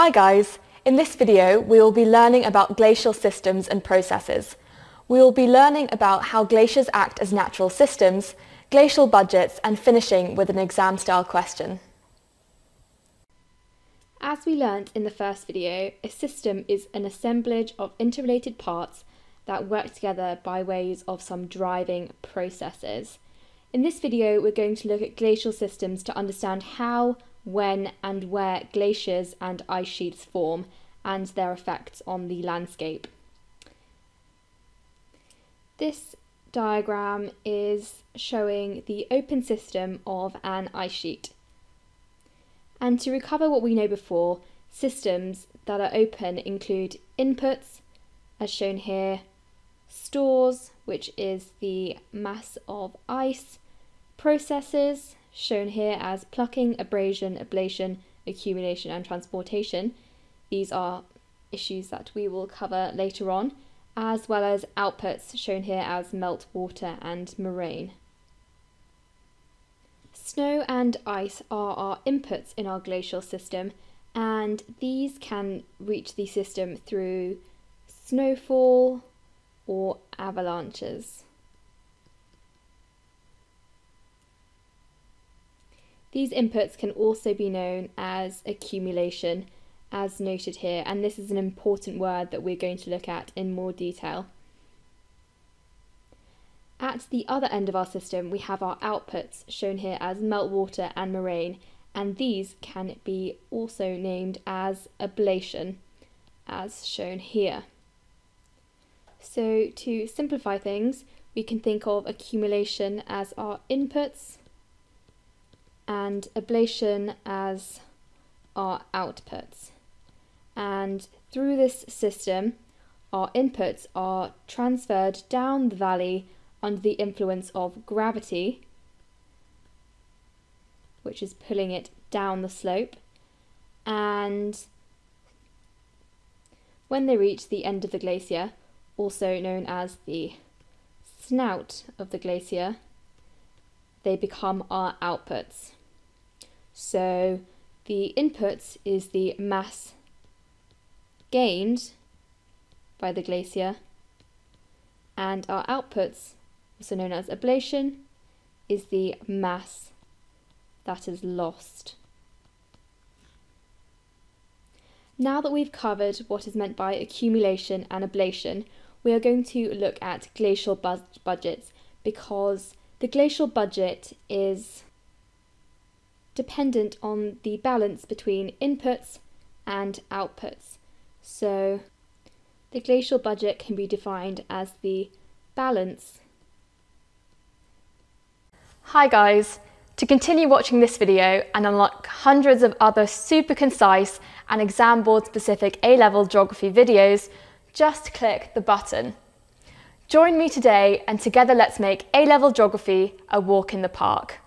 Hi guys! In this video we will be learning about glacial systems and processes. We will be learning about how glaciers act as natural systems, glacial budgets and finishing with an exam style question. As we learnt in the first video, a system is an assemblage of interrelated parts that work together by ways of some driving processes. In this video we're going to look at glacial systems to understand how when and where glaciers and ice sheets form and their effects on the landscape. This diagram is showing the open system of an ice sheet. And to recover what we know before, systems that are open include inputs, as shown here, stores, which is the mass of ice, processes, shown here as plucking, abrasion, ablation, accumulation and transportation. These are issues that we will cover later on, as well as outputs shown here as melt water and moraine. Snow and ice are our inputs in our glacial system and these can reach the system through snowfall or avalanches. These inputs can also be known as accumulation, as noted here, and this is an important word that we're going to look at in more detail. At the other end of our system, we have our outputs, shown here as meltwater and moraine, and these can be also named as ablation, as shown here. So to simplify things, we can think of accumulation as our inputs, and ablation as our outputs. And through this system, our inputs are transferred down the valley under the influence of gravity, which is pulling it down the slope, and when they reach the end of the glacier, also known as the snout of the glacier, they become our outputs. So the inputs is the mass gained by the glacier and our outputs, also known as ablation, is the mass that is lost. Now that we've covered what is meant by accumulation and ablation, we are going to look at glacial bu budgets because the glacial budget is dependent on the balance between inputs and outputs. So the glacial budget can be defined as the balance. Hi guys! To continue watching this video and unlock hundreds of other super concise and exam board specific A-level geography videos, just click the button. Join me today and together let's make A-level geography a walk in the park.